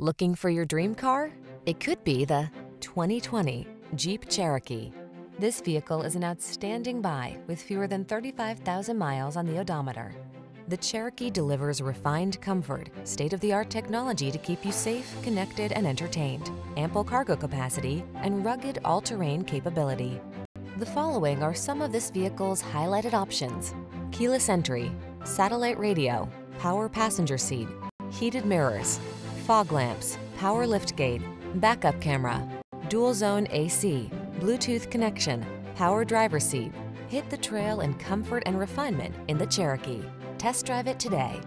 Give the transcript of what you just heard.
Looking for your dream car? It could be the 2020 Jeep Cherokee. This vehicle is an outstanding buy with fewer than 35,000 miles on the odometer. The Cherokee delivers refined comfort, state-of-the-art technology to keep you safe, connected, and entertained, ample cargo capacity, and rugged all-terrain capability. The following are some of this vehicle's highlighted options. Keyless entry, satellite radio, power passenger seat, heated mirrors, fog lamps, power liftgate, backup camera, dual zone AC, Bluetooth connection, power driver seat. Hit the trail in comfort and refinement in the Cherokee. Test drive it today.